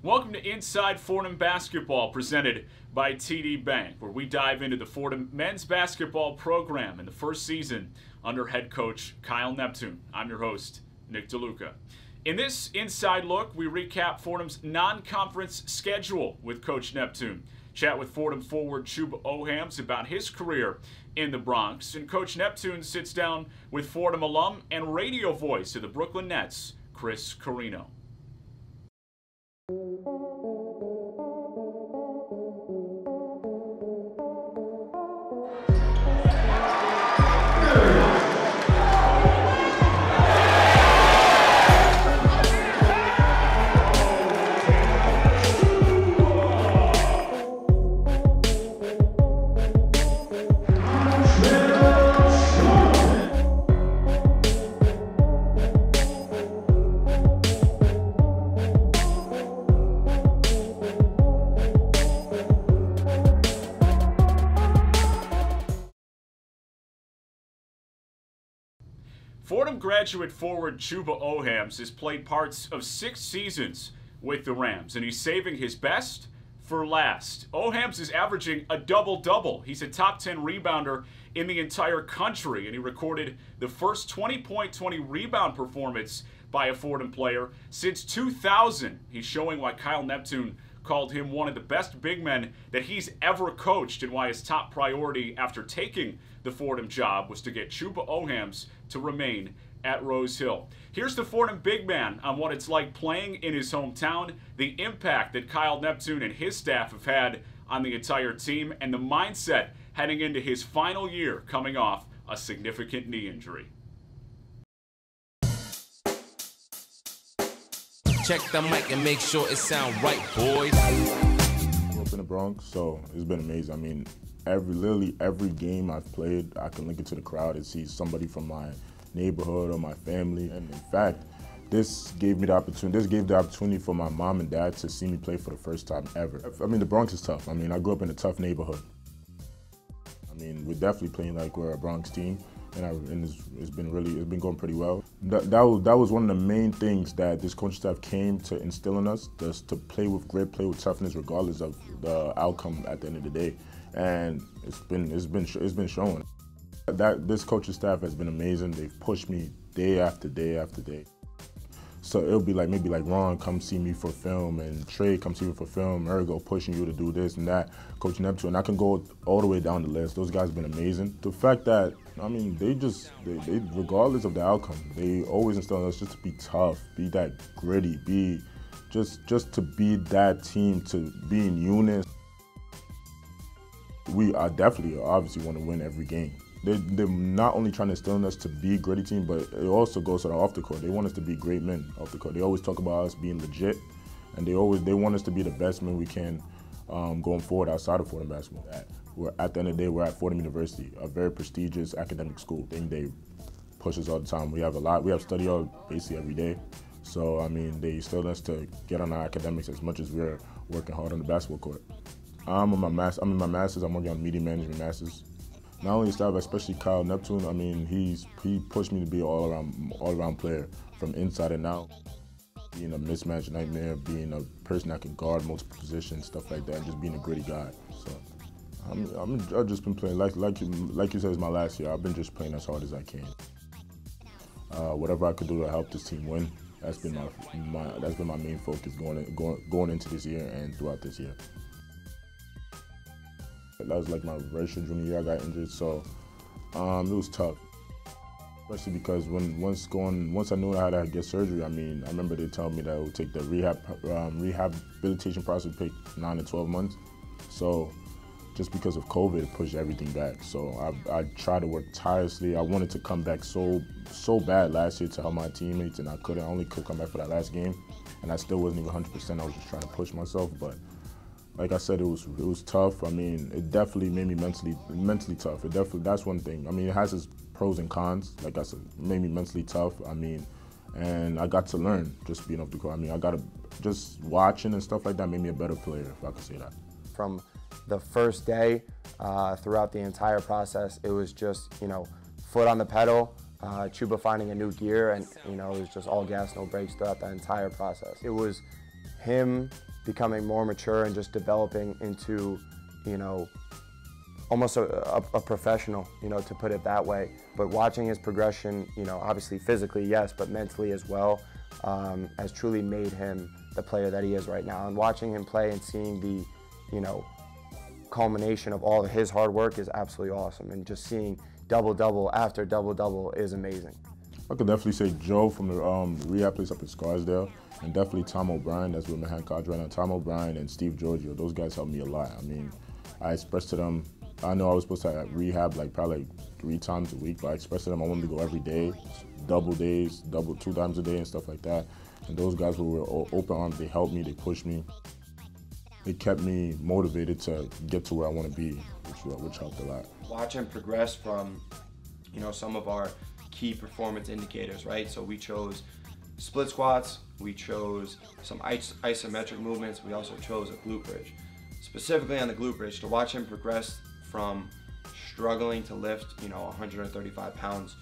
Welcome to Inside Fordham Basketball, presented by TD Bank, where we dive into the Fordham men's basketball program in the first season under head coach Kyle Neptune. I'm your host, Nick DeLuca. In this inside look, we recap Fordham's non conference schedule with Coach Neptune. Chat with Fordham forward Chuba Ohams about his career in the Bronx. And Coach Neptune sits down with Fordham alum and radio voice of the Brooklyn Nets, Chris Carrino. Fordham graduate forward Chuba Ohams has played parts of six seasons with the Rams, and he's saving his best for last. Ohams is averaging a double double. He's a top 10 rebounder in the entire country, and he recorded the first 20 point, 20 rebound performance by a Fordham player since 2000. He's showing why Kyle Neptune called him one of the best big men that he's ever coached and why his top priority after taking the Fordham job was to get Chuba Ohams to remain at Rose Hill. Here's the Fordham big man on what it's like playing in his hometown, the impact that Kyle Neptune and his staff have had on the entire team, and the mindset heading into his final year coming off a significant knee injury. Check the mic and make sure it sound right, boys. grew up in the Bronx, so it's been amazing. I mean, every literally every game I've played, I can link it to the crowd and see somebody from my neighborhood or my family. And in fact, this gave me the opportunity. This gave the opportunity for my mom and dad to see me play for the first time ever. I mean, the Bronx is tough. I mean, I grew up in a tough neighborhood. I mean, we're definitely playing like we're a Bronx team and, I, and it's, it's been really it's been going pretty well. That, that was that was one of the main things that this coaching staff came to instill in us, just to play with grit, play with toughness, regardless of the outcome at the end of the day. And it's been it's been it's been showing. That this coaching staff has been amazing. They've pushed me day after day after day. So it'll be like maybe like Ron come see me for film and Trey come see me for film, Ergo pushing you to do this and that, Coach Neptune. And I can go all the way down the list. Those guys have been amazing. The fact that I mean they just they, they regardless of the outcome, they always instill in us just to be tough, be that gritty, be just just to be that team, to be in unit. We are definitely obviously want to win every game. They're, they're not only trying to instill in us to be a gritty team, but it also goes to the off the court. They want us to be great men off the court. They always talk about us being legit, and they always they want us to be the best men we can um, going forward outside of Fordham basketball. We're, at the end of the day, we're at Fordham University, a very prestigious academic school. They, they push us all the time. We have a lot. We have study all basically every day. So I mean, they instill us to get on our academics as much as we're working hard on the basketball court. I'm in my master. I'm in my masters. I'm working on media management masters not only staff, especially Kyle Neptune. I mean, he's he pushed me to be an all around all around player from inside and out. Being a mismatch nightmare, being a person that can guard multiple positions, stuff like that, and just being a gritty guy. So I'm, I'm I've just been playing like like you like you said, it's my last year. I've been just playing as hard as I can. Uh, whatever I could do to help this team win. That's been my, my that's been my main focus going going going into this year and throughout this year. That was like my redshirt junior year. I got injured, so um, it was tough. Especially because when once going once I knew I had to get surgery, I mean, I remember they told me that it would take the rehab um, rehabilitation process would take nine to twelve months. So just because of COVID, it pushed everything back. So I, I tried to work tirelessly. I wanted to come back so so bad last year to help my teammates, and I couldn't. I only could come back for that last game, and I still wasn't even 100%. I was just trying to push myself, but like I said, it was it was tough. I mean, it definitely made me mentally mentally tough. It definitely that's one thing. I mean, it has its pros and cons. Like I said, made me mentally tough. I mean, and I got to learn just being off the court. I mean, I got to just watching and stuff like that made me a better player, if I could say that. From the first day uh, throughout the entire process, it was just you know foot on the pedal. Uh, Chuba finding a new gear, and you know it was just all gas, no brakes throughout the entire process. It was him becoming more mature and just developing into, you know, almost a, a, a, professional, you know, to put it that way. But watching his progression, you know, obviously physically, yes, but mentally as well, um, has truly made him the player that he is right now. And watching him play and seeing the, you know, culmination of all of his hard work is absolutely awesome. And just seeing double double after double double is amazing. I could definitely say Joe from the um, rehab place up in Scarsdale, and definitely Tom O'Brien, that's with Manhattan College right now. Tom O'Brien and Steve Giorgio, those guys helped me a lot. I mean, I expressed to them, I know I was supposed to rehab like probably like three times a week, but I expressed to them I wanted to go every day, double days, double two times a day and stuff like that. And those guys were open arms, they helped me, they pushed me. It kept me motivated to get to where I want to be, which, which helped a lot. Watch him progress from, you know, some of our key performance indicators, right? So we chose split squats, we chose some is isometric movements, we also chose a glute bridge. Specifically on the glute bridge, to watch him progress from struggling to lift, you know, 135 pounds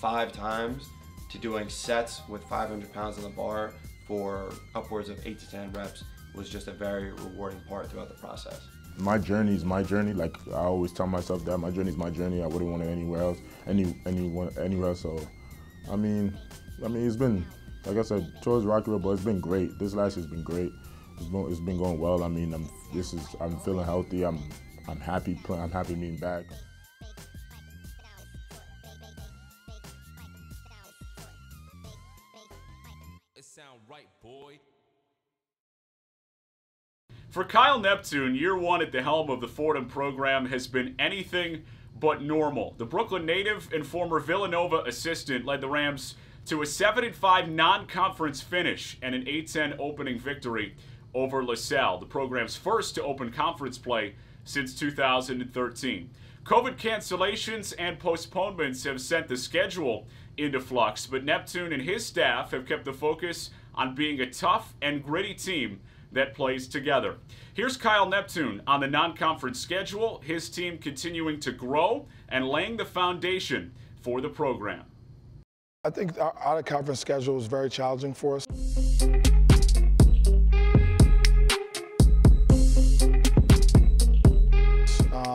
five times to doing sets with 500 pounds on the bar for upwards of eight to 10 reps was just a very rewarding part throughout the process my journey is my journey. Like I always tell myself that my journey is my journey. I wouldn't want it anywhere else, any anyone anywhere. So, I mean, I mean, it's been like I said, towards Rocky Road, but it's been great. This last year's been great. It's been, it's been going well. I mean, I'm this is I'm feeling healthy. I'm I'm happy. I'm happy being back. For Kyle Neptune, year one at the helm of the Fordham program has been anything but normal. The Brooklyn native and former Villanova assistant led the Rams to a 7 5 non conference finish and an A-10 opening victory over LaSalle, the program's first to open conference play since 2013. COVID cancellations and postponements have sent the schedule into flux, but Neptune and his staff have kept the focus on being a tough and gritty team that plays together. Here's Kyle Neptune on the non conference schedule, his team continuing to grow and laying the foundation for the program. I think our out of conference schedule was very challenging for us.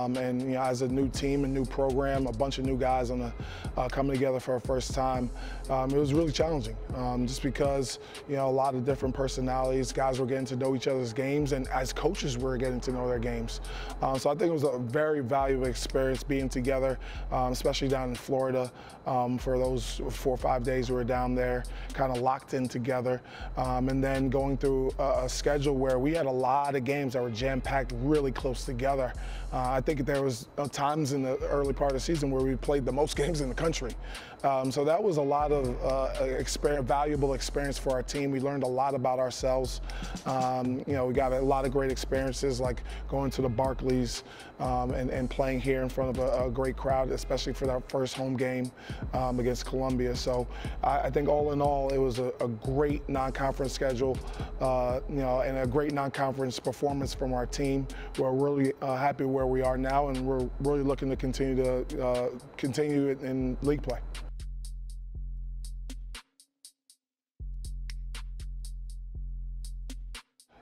Um, and you know, as a new team, a new program, a bunch of new guys on the, uh, coming together for our first time, um, it was really challenging. Um, just because you know a lot of different personalities, guys were getting to know each other's games, and as coaches, we are getting to know their games. Um, so I think it was a very valuable experience being together, um, especially down in Florida um, for those four or five days we were down there, kind of locked in together, and then going through a, a, schedule where we had a lot of games that were jam-packed, really close together. Uh, I think there was uh, times in the early part of the season where we played the most games in the country. Um, so that was a lot of uh, valuable experience for our team. We learned a lot about ourselves. Um, you know, we got a lot of great experiences like going to the Barclays um, and, and, playing here in front of a, a, great crowd, especially for that first home game um, against Columbia. So I, I, think all in all, it was a, a great non-conference schedule, uh, you know, and a great non-conference performance from our team. We're really uh, happy where we are now, and we're really looking to continue to uh, continue in league play.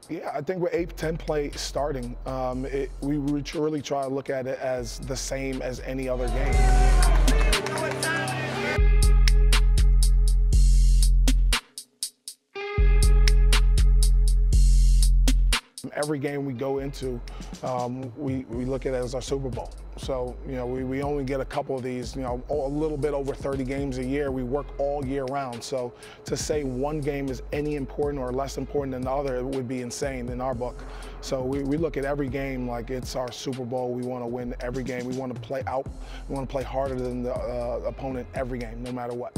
Yeah, I think with A-10 play starting, um, it, we really try to look at it as the same as any other game. Every game we go into, um, we, we look at it as our Super Bowl. So, you know, we, we only get a couple of these, you know, a little bit over 30 games a year. We work all year round. So to say one game is any important or less important than the other would be insane in our book. So we, we look at every game like it's our Super Bowl. We want to win every game. We want to play out. We want to play harder than the uh, opponent every game, no matter what.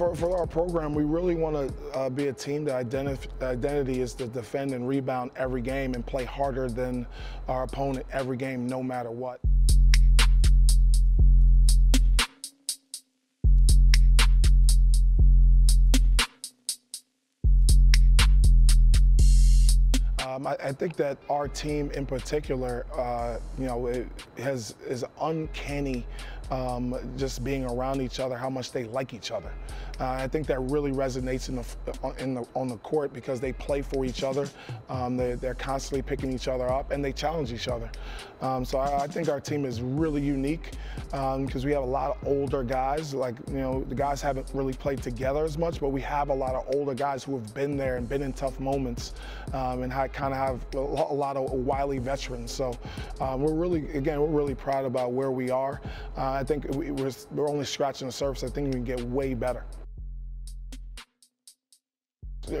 For, for our program, we really want to uh, be a team that identif identity is to defend and rebound every game and play harder than our opponent every game, no matter what. Um, I, I, think that our team in particular, uh, you know, has is uncanny um, just being around each other, how much they like each other. Uh, I think that really resonates in the, in the, on the court because they play for each other. Um, they, are constantly picking each other up and they challenge each other. Um, so I, I, think our team is really unique because um, we have a lot of older guys. Like, you know, the guys haven't really played together as much, but we have a lot of older guys who have been there and been in tough moments um, and kind of have a lot of wily veterans. So um, we're really, again, we're really proud about where we are. Uh, I think we, we're only scratching the surface. I think we can get way better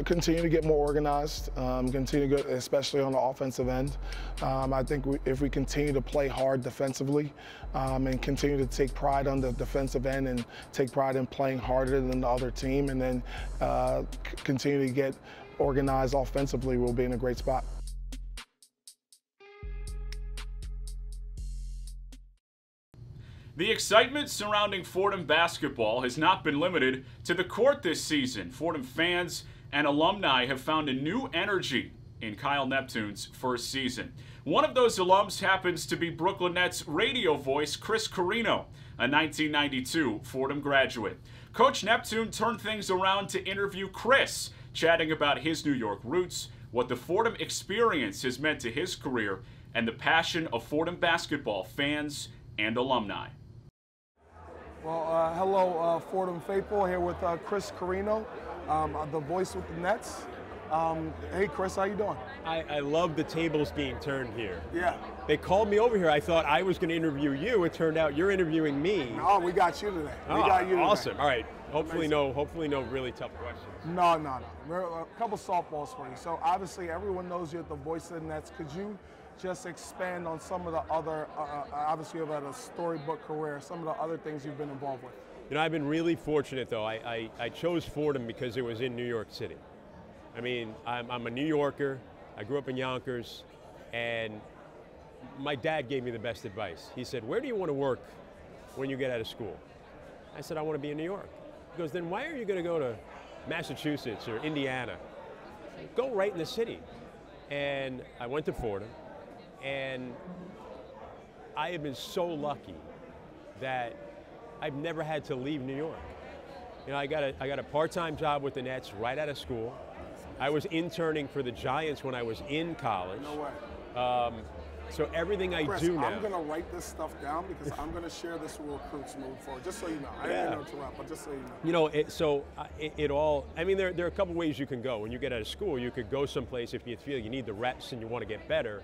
continue to get more organized, um, continue to go, especially on the offensive end. Um, I think we, if we continue to play hard defensively um, and continue to take pride on the defensive end and take pride in playing harder than the other team and then uh, continue to get organized offensively, we'll be in a great spot. The excitement surrounding Fordham basketball has not been limited to the court this season. Fordham fans and alumni have found a new energy in Kyle Neptune's first season. One of those alums happens to be Brooklyn Nets radio voice Chris Carrino, a 1992 Fordham graduate. Coach Neptune turned things around to interview Chris, chatting about his New York roots, what the Fordham experience has meant to his career, and the passion of Fordham basketball fans and alumni. Well, uh, hello, uh, Fordham faithful, here with uh, Chris Carrino, um, the voice with the Nets. Um, hey, Chris, how you doing? I, I love the tables being turned here. Yeah. They called me over here. I thought I was going to interview you. It turned out you're interviewing me. Oh, we got you today. We oh, got you today. Awesome. All right. Hopefully Amazing. no. Hopefully no really tough questions. No, no, no. A couple softballs for you. So obviously everyone knows you're the voice of the Nets. Could you just expand on some of the other? Uh, uh obviously, you've had a storybook career. Some of the other things you've been involved with. You know, I've been really fortunate though. I, I, I chose Fordham because it was in New York City. I mean, I'm, I'm a New Yorker. I grew up in Yonkers, and my dad gave me the best advice. He said, Where do you want to work when you get out of school? I said, I want to be in New York. He goes, Then why are you going to go to Massachusetts or Indiana? Go right in the city. And I went to Fordham, and I have been so lucky that I've never had to leave New York. You know, I got a, I got a part-time job with the Nets right out of school. I was interning for the Giants when I was in college. No way. Um, so everything I Chris, do now. I'm going to write this stuff down because I'm going to share this with recruits moving forward. Just so you know, I yeah. didn't interrupt, but just so you know. You know, it, so uh, it, it, all. I mean, there, there are a couple ways you can go. When you get out of school, you could go someplace if you feel you need the reps and you want to get better,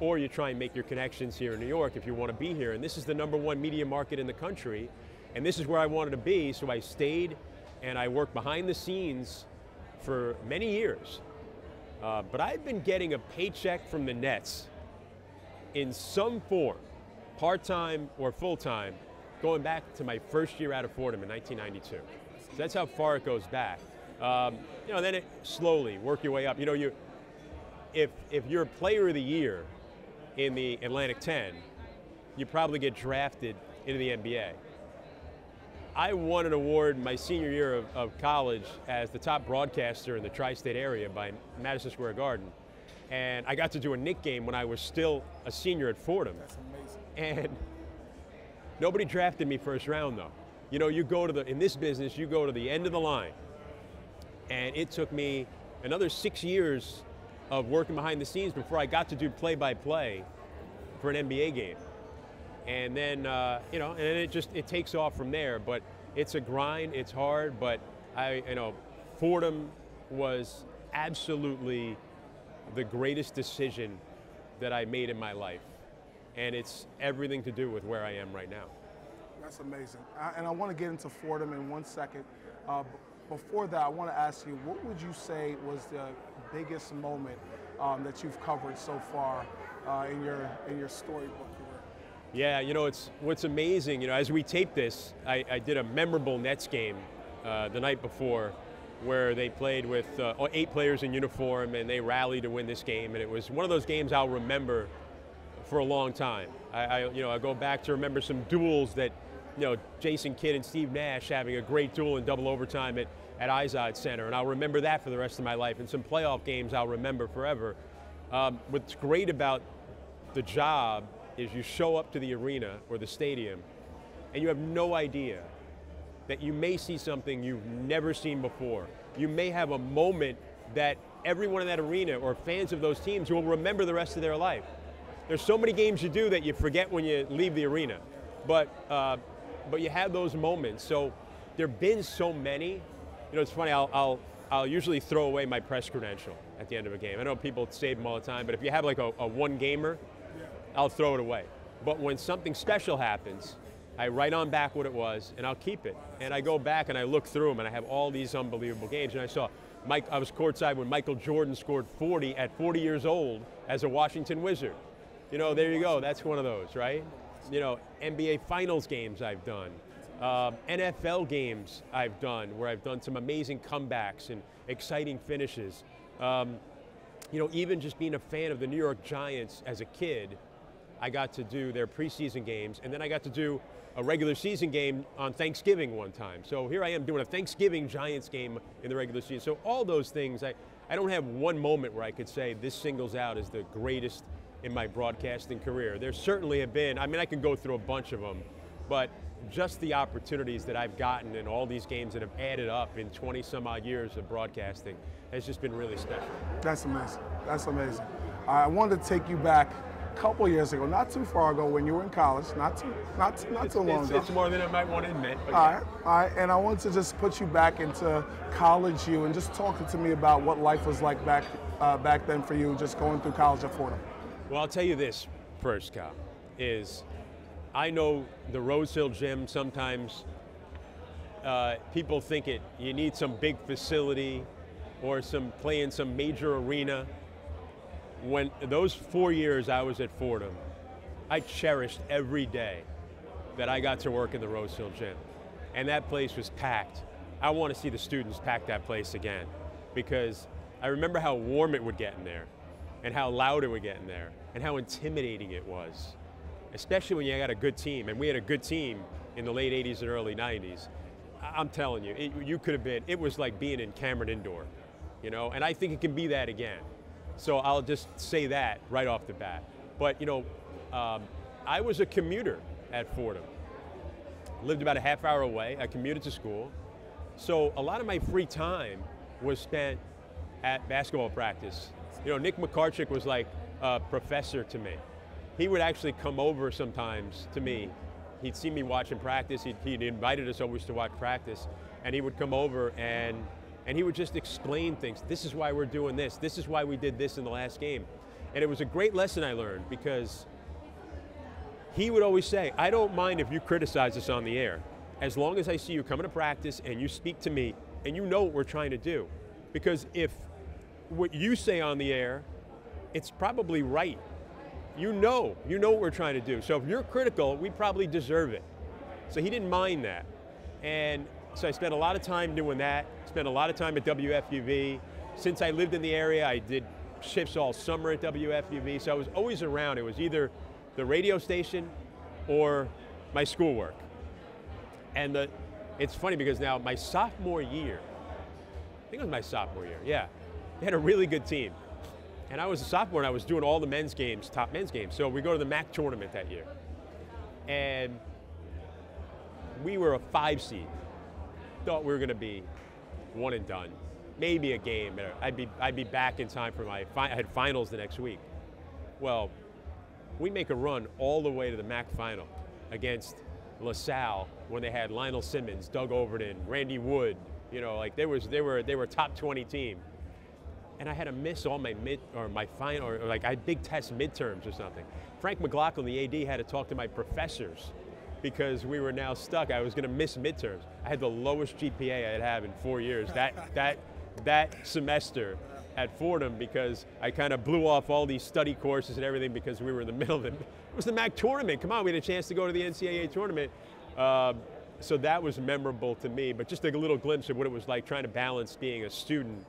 or you try and make your connections here in New York if you want to be here. And this is the number one media market in the country. And this is where I wanted to be, so I stayed and I worked behind the scenes for many years. Uh, but I've been getting a paycheck from the Nets in some form, part-time or full-time, going back to my first year out of Fordham in 1992. So that's how far it goes back. Um, you know, then it slowly work your way up. You know, you if if you're a player of the year in the Atlantic 10, you probably get drafted into the NBA. I won an award my senior year of, of college as the top broadcaster in the tri-state area by Madison Square Garden. And I got to do a Knick game when I was still a senior at Fordham. That's amazing. And nobody drafted me first round though. You know, you go to the, in this business, you go to the end of the line. And it took me another six years of working behind the scenes before I got to do play-by-play for an NBA game and then uh, you know, and it just it takes off from there. But it's a grind. It's hard, but I you know, Fordham was absolutely the greatest decision that I made in my life, and it's everything to do with where I am right now. That's amazing, I, and I want to get into Fordham in one second. Uh, before that, I want to ask you, what would you say was the biggest moment um, that you've covered so far uh, in your in your storybook? Yeah, you know, it's what's amazing, you know, as we tape this, I, I did a memorable Nets game uh, the night before where they played with uh, eight players in uniform and they rallied to win this game. And it was one of those games I'll remember for a long time. I, I, you know, I go back to remember some duels that, you know, Jason Kidd and Steve Nash having a great duel in double overtime at, at Izod Center. And I'll remember that for the rest of my life. And some playoff games I'll remember forever. Um, what's great about the job is you show up to the arena or the stadium and you have no idea that you may see something you've never seen before. You may have a moment that everyone in that arena or fans of those teams will remember the rest of their life. There's so many games you do that you forget when you leave the arena, but uh, but you have those moments. So there've been so many. You know, it's funny. I'll, I'll I'll usually throw away my press credential at the end of a game. I know people save them all the time, but if you have like a, a one gamer, I'll throw it away. But when something special happens, I write on back what it was, and I'll keep it. And I go back and I look through them, and I have all these unbelievable games. And I saw Mike. I was courtside when Michael Jordan scored 40 at 40 years old as a Washington Wizard. You know, there you go. That's one of those, right? You know, NBA Finals games I've done. Uh, NFL games I've done where I've done some amazing comebacks and exciting finishes. Um, you know, even just being a fan of the New York Giants as a kid, I got to do their preseason games, and then I got to do a regular season game on Thanksgiving one time. So here I am doing a Thanksgiving Giants game in the regular season. So all those things, I, I don't have one moment where I could say this singles out as the greatest in my broadcasting career. There certainly have been, I mean, I can go through a bunch of them, but just the opportunities that I've gotten in all these games that have added up in 20 some odd years of broadcasting has just been really special. That's amazing. That's amazing. I wanted to take you back a couple years ago, not too far ago, when you were in college. Not too, not too, not too long it's, ago. It's more than I might want to admit. All right, all right. And I wanted to just put you back into college you and just talk to me about what life was like back uh, back then for you, just going through college at Fordham. Well, I'll tell you this first, Kyle, is I know the Rose Hill Gym sometimes uh, people think it you need some big facility or some play in some major arena. When those four years I was at Fordham, I cherished every day that I got to work in the Rose Hill Gym. And that place was packed. I want to see the students pack that place again because I remember how warm it would get in there and how loud it would get in there and how intimidating it was, especially when you got a good team. And we had a good team in the late 80s and early 90s. I- I'm telling you, it, you could have been, it was like being in Cameron Indoor, you know, and I think it can be that again. So I'll just say that right off the bat. But, you know, um, I was a commuter at Fordham. Lived about a half hour away. I commuted to school. So a lot of my free time was spent at basketball practice. You know, Nick Macarchuk was like a professor to me. He would actually come over sometimes to me. He'd see me watching practice. He'd, he'd invited us always to watch practice, and he would come over and and he would just explain things. This is why we're doing this. This is why we did this in the last game. And it was a great lesson I learned because he would always say, I don't mind if you criticize us on the air, as long as I see you coming to practice and you speak to me and you know what we're trying to do. Because if what you say on the air, it's probably right. You know, you know what we're trying to do. So if you're critical, we probably deserve it. So he didn't mind that. And so I spent a lot of time doing that, spent a lot of time at WFUV. Since I lived in the area, I did shifts all summer at WFUV, so I was always around. It was either the radio station or my schoolwork. And the, it's funny because now my sophomore year, I think it was my sophomore year, yeah, they had a really good team. And I was a sophomore and I was doing all the men's games, top men's games. So we go to the MAAC tournament that year. And we were a five seed. Thought we were going to be one and done. Maybe a game. I'd be, I'd be back in time for my, fi- I had finals the next week. Well, we make a run all the way to the MAAC final against LaSalle when they had Lionel Simmons, Doug Overton, Randy Wood. You know, like they was they were they were a top 20 team. And I had to miss all my mid or my final or, like I had big test midterms or something. Frank McLaughlin, the AD, had to talk to my professors because we were now stuck. I was going to miss midterms. I had the lowest GPA I'd have in four years. That that that semester at Fordham because I kind of blew off all these study courses and everything because we were in the middle of it. It was the MAAC tournament. Come on, we had a chance to go to the NCAA tournament. Um, so that was memorable to me, but just a little glimpse of what it was like trying to balance being a student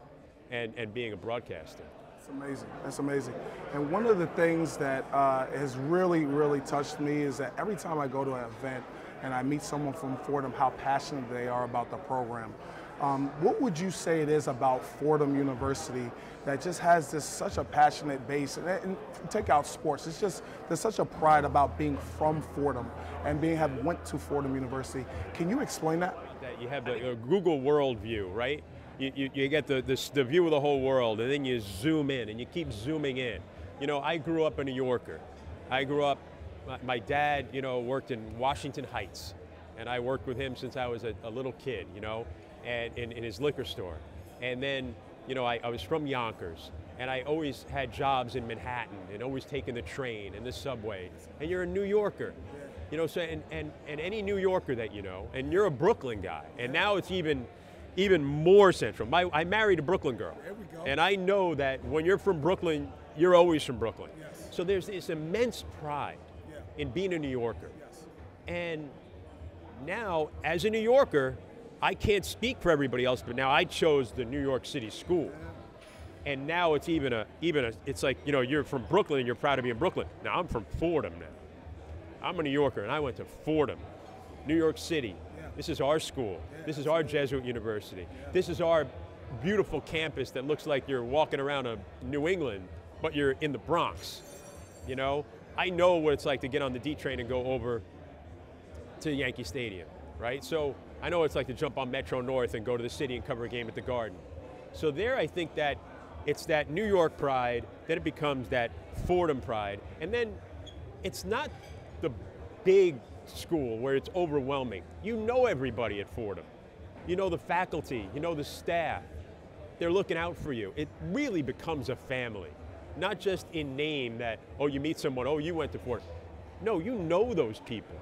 and, and being a broadcaster. That's amazing. That's amazing. And one of the things that uh, has really, really touched me is that every time I go to an event and I meet someone from Fordham, how passionate they are about the program. Um, what would you say it is about Fordham University that just has this such a passionate base? And, and take out sports, it's just there's such a pride about being from Fordham and being have went to Fordham University. Can you explain that? That you have the, the Google World View, right? You, you, you get the, the, the view of the whole world, and then you zoom in, and you keep zooming in. You know, I grew up a New Yorker. I grew up, my, my dad, you know, worked in Washington Heights, and I worked with him since I was a, a little kid, you know, and in, in his liquor store. And then, you know, I, I was from Yonkers, and I always had jobs in Manhattan, and always taking the train and the subway. And you're a New Yorker, you know, so and, and, and any New Yorker that you know, and you're a Brooklyn guy, and now it's even even more central. My, I married a Brooklyn girl, and I know that when you're from Brooklyn, you're always from Brooklyn. Yes. So there's this immense pride Yeah. in being a New Yorker. Yes. And now, as a New Yorker, I can't speak for everybody else, but now I chose the New York City school. And now it's even a, even a, it's like, you know, you're from Brooklyn and you're proud to be in Brooklyn. Now I'm from Fordham now. I'm a New Yorker and I went to Fordham, New York City. This is our school. This is our Jesuit university. This is our beautiful campus that looks like you're walking around a New England, but you're in the Bronx. You know, I know what it's like to get on the D train and go over to Yankee Stadium, right? So I know what it's like to jump on Metro North and go to the city and cover a game at the Garden. So there, I think that it's that New York pride, then it becomes that Fordham pride, and then it's not the big school where it's overwhelming. You know everybody at Fordham. You know the faculty, you know the staff. They're looking out for you. It really becomes a family, not just in name that, oh, you meet someone, oh, you went to Fordham. No, you know those people.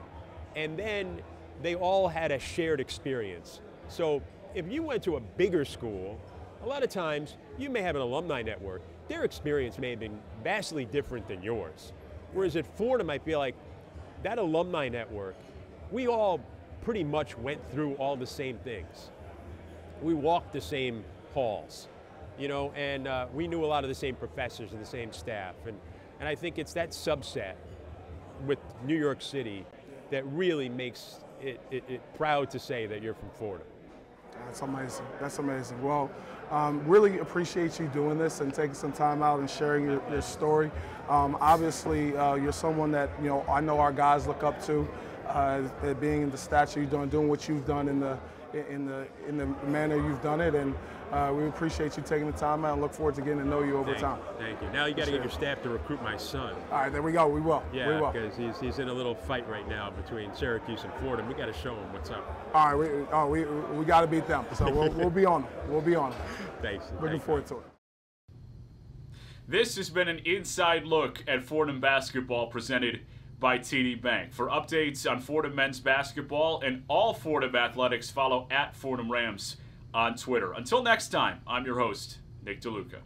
And then they all had a shared experience. So if you went to a bigger school, a lot of times you may have an alumni network. Their experience may have been vastly different than yours. Whereas at Fordham, I feel like that alumni network, we all pretty much went through all the same things. We walked the same halls, you know, and uh, we knew a lot of the same professors and the same staff. And, and I think it's that subset with New York City that really makes it, it, it proud to say that you're from Florida. That's amazing. That's amazing. Well, um, really appreciate you doing this and taking some time out and sharing your, your story. Um, obviously, uh, you're someone that you know I know our guys look up to, uh, being in the stature you're doing, doing what you've done in the in the in the manner you've done it, and uh, we appreciate you taking the time out and look forward to getting to know you over Thank, time. thank you. Now you got to get your staff to recruit my son. All right, there we go. We will. we Yeah, will. because he's, he's in a little fight right now between Syracuse and Florida. We got to show him what's up. All right, we, oh, we, we got to beat them. So we'll, we'll be on them. We'll be on them. Thanks. Looking Thanks, forward to it. This has been an inside look at Fordham basketball presented by TD Bank. For updates on Fordham men's basketball and all Fordham athletics, follow at Fordham Rams on Twitter. Until next time, I'm your host, Nick DeLuca.